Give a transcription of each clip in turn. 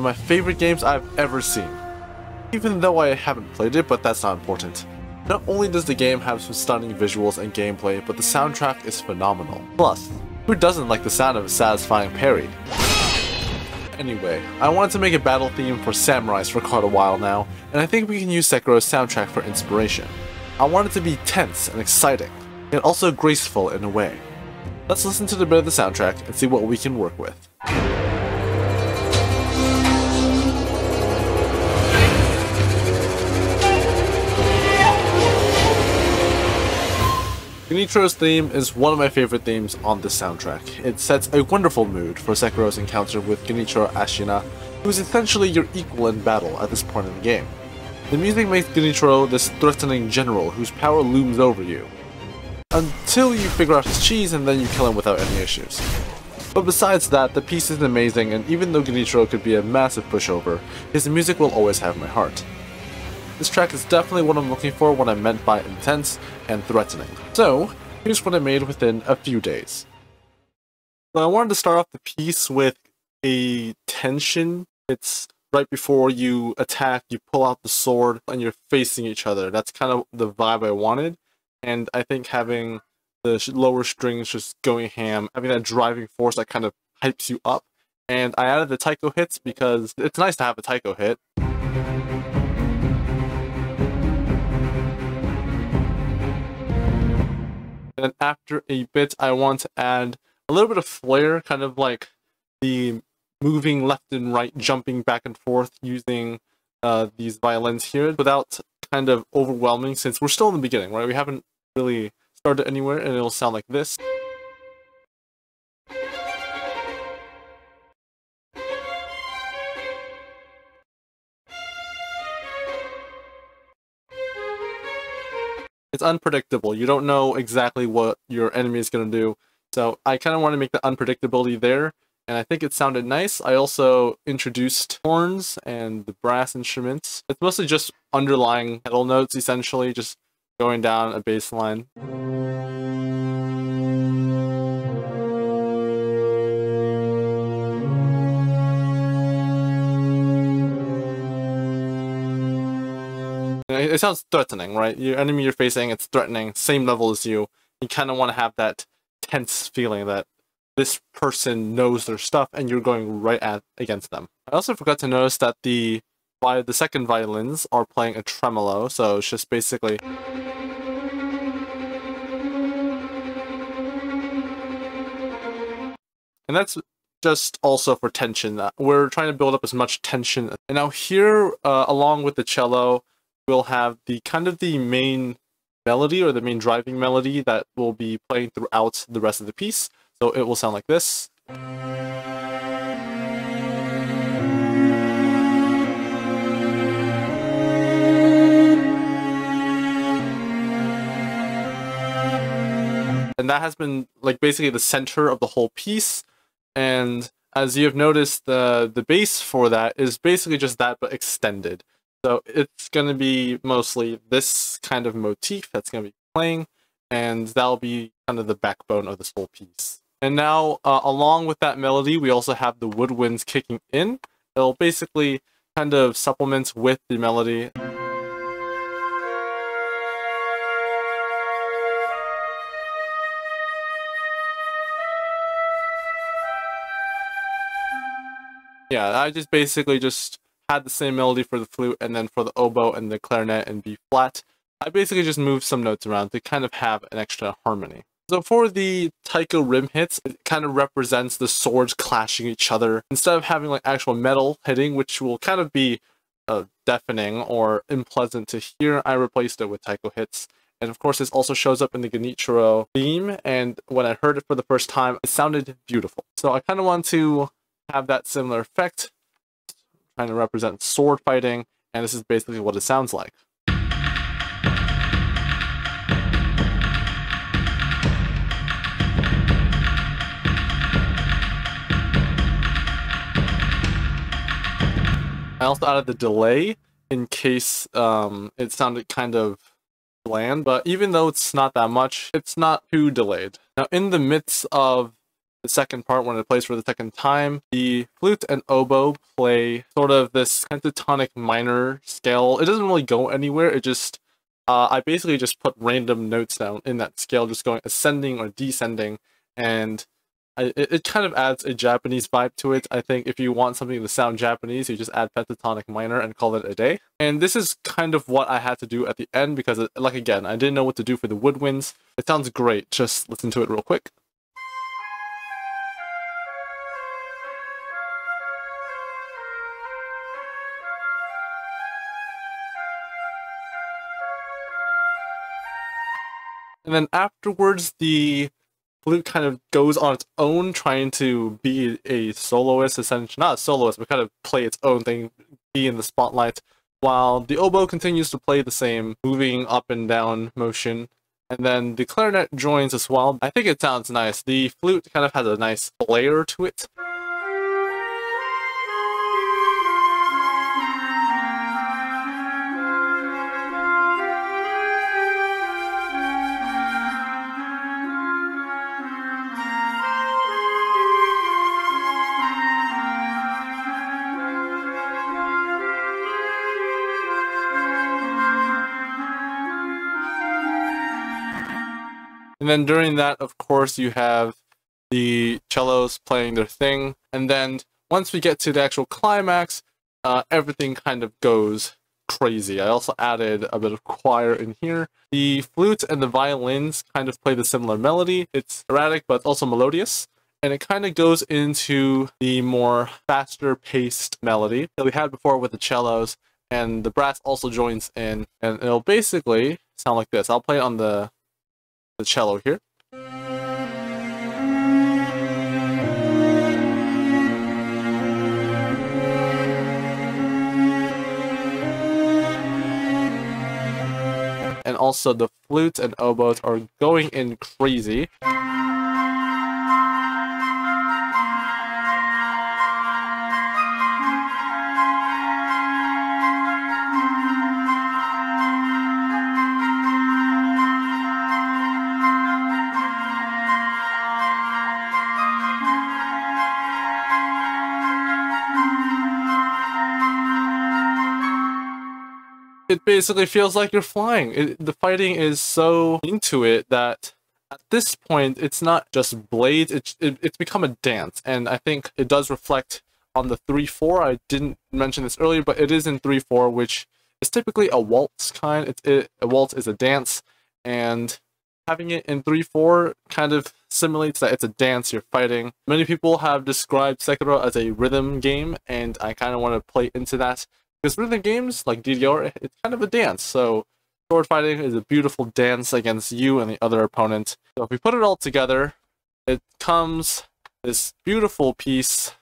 of my favorite games I've ever seen. Even though I haven't played it, but that's not important. Not only does the game have some stunning visuals and gameplay, but the soundtrack is phenomenal. Plus, who doesn't like the sound of a satisfying parry? Anyway, I wanted to make a battle theme for samurais for quite a while now, and I think we can use Sekiro's soundtrack for inspiration. I want it to be tense and exciting, yet also graceful in a way. Let's listen to the bit of the soundtrack and see what we can work with. Genichiro's theme is one of my favorite themes on this soundtrack. It sets a wonderful mood for Sekiro's encounter with Genichiro Ashina, who is essentially your equal in battle at this point in the game. The music makes Genichiro this threatening general whose power looms over you, until you figure out his cheese and then you kill him without any issues. But besides that, the piece is amazing and even though Genichiro could be a massive pushover, his music will always have my heart. This track is definitely what I'm looking for when I meant by intense and threatening. So, here's what I made within a few days. I wanted to start off the piece with a tension. It's right before you attack, you pull out the sword, and you're facing each other. That's kind of the vibe I wanted. And I think having the lower strings just going ham, having that driving force that kind of hypes you up. And I added the taiko hits because it's nice to have a taiko hit. And after a bit, I want to add a little bit of flair, kind of like the moving left and right, jumping back and forth using uh, these violins here without kind of overwhelming since we're still in the beginning, right? We haven't really started anywhere and it'll sound like this. It's unpredictable. You don't know exactly what your enemy is going to do. So I kind of want to make the unpredictability there. And I think it sounded nice. I also introduced horns and the brass instruments. It's mostly just underlying pedal notes, essentially, just going down a bass line. It sounds threatening, right? Your enemy you're facing, it's threatening, same level as you. You kind of want to have that tense feeling that this person knows their stuff and you're going right at against them. I also forgot to notice that the by the second violins are playing a tremolo, so it's just basically And that's just also for tension. We're trying to build up as much tension. And now here, uh, along with the cello, we'll have the kind of the main melody or the main driving melody that will be playing throughout the rest of the piece. So it will sound like this. And that has been like basically the center of the whole piece. And as you have noticed, the, the bass for that is basically just that, but extended. So it's going to be mostly this kind of motif that's going to be playing, and that'll be kind of the backbone of this whole piece. And now, uh, along with that melody, we also have the woodwinds kicking in. It'll basically kind of supplement with the melody. Yeah, I just basically just had the same melody for the flute and then for the oboe and the clarinet and B flat. I basically just moved some notes around to kind of have an extra harmony. So for the taiko rim hits, it kind of represents the swords clashing each other. Instead of having like actual metal hitting, which will kind of be uh, deafening or unpleasant to hear, I replaced it with taiko hits. And of course, this also shows up in the Genichiro theme. And when I heard it for the first time, it sounded beautiful. So I kind of want to have that similar effect kind of represents sword fighting, and this is basically what it sounds like. I also added the delay in case um, it sounded kind of bland, but even though it's not that much, it's not too delayed. Now, in the midst of the second part when it plays for the second time. The flute and oboe play sort of this pentatonic minor scale. It doesn't really go anywhere. It just uh, I basically just put random notes down in that scale, just going ascending or descending, and I, it, it kind of adds a Japanese vibe to it. I think if you want something to sound Japanese, you just add pentatonic minor and call it a day. And this is kind of what I had to do at the end because, like again, I didn't know what to do for the woodwinds. It sounds great. Just listen to it real quick. And then afterwards, the flute kind of goes on its own, trying to be a soloist, essentially. Not a soloist, but kind of play its own thing, be in the spotlight, while the oboe continues to play the same moving up and down motion. And then the clarinet joins as well. I think it sounds nice. The flute kind of has a nice flair to it. Then during that, of course, you have the cellos playing their thing. And then once we get to the actual climax, uh, everything kind of goes crazy. I also added a bit of choir in here. The flutes and the violins kind of play the similar melody. It's erratic, but also melodious. And it kind of goes into the more faster paced melody that we had before with the cellos. And the brass also joins in, and it'll basically sound like this. I'll play it on the the cello here. And also the flutes and oboes are going in crazy. It basically feels like you're flying. It, the fighting is so into it that at this point, it's not just blades, it's, it, it's become a dance. And I think it does reflect on the 3-4. I didn't mention this earlier, but it is in 3-4, which is typically a waltz kind. It, it, a waltz is a dance, and having it in 3-4 kind of simulates that it's a dance you're fighting. Many people have described Sekiro as a rhythm game, and I kind of want to play into that. Because rhythm games, like DDR, it's kind of a dance, so sword fighting is a beautiful dance against you and the other opponent. So if we put it all together, it comes this beautiful piece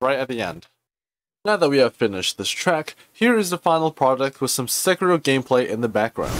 right at the end. Now that we have finished this track, here is the final product with some Sekiro gameplay in the background.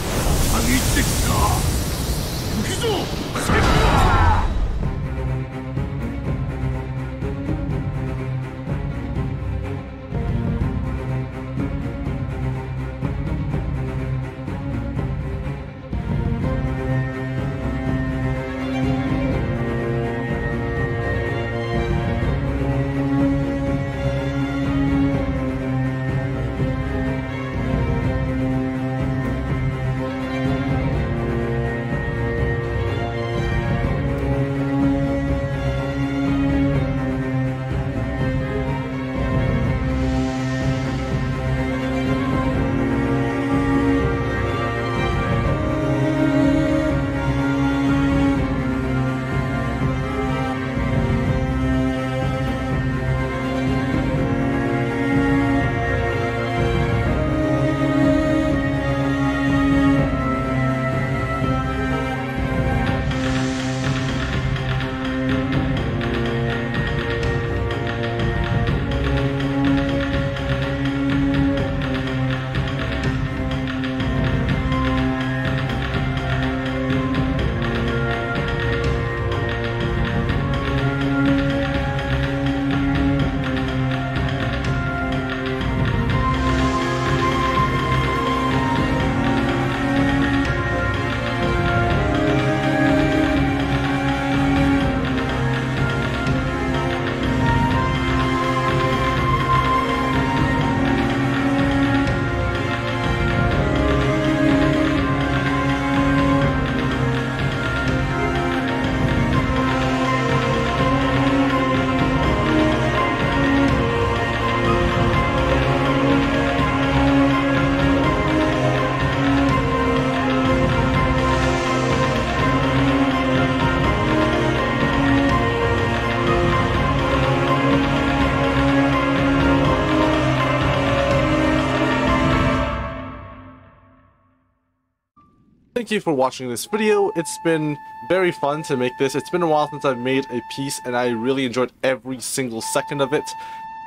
Thank you for watching this video. It's been very fun to make this. It's been a while since I've made a piece and I really enjoyed every single second of it.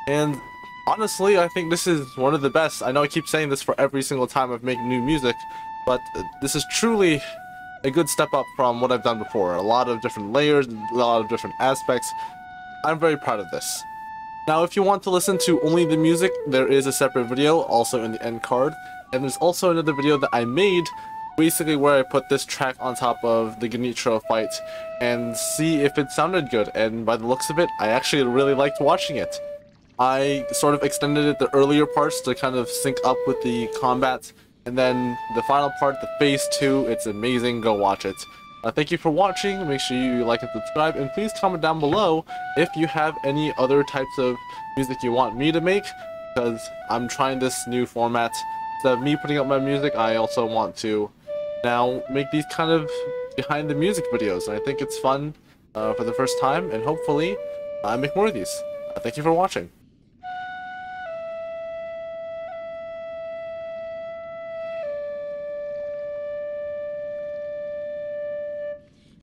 And honestly, I think this is one of the best. I know I keep saying this for every single time I've made new music, but this is truly a good step up from what I've done before. A lot of different layers, a lot of different aspects. I'm very proud of this. Now, if you want to listen to only the music, there is a separate video also in the end card. And there's also another video that I made basically where I put this track on top of the Genichiro fight and see if it sounded good. And by the looks of it, I actually really liked watching it. I sort of extended it the earlier parts to kind of sync up with the combat. And then the final part, the phase 2, it's amazing, go watch it. Uh, thank you for watching, make sure you like and subscribe, and please comment down below if you have any other types of music you want me to make, because I'm trying this new format. Instead of me putting up my music, I also want to now make these kind of behind the music videos, and I think it's fun uh, for the first time, and hopefully I make more of these. Uh, thank you for watching.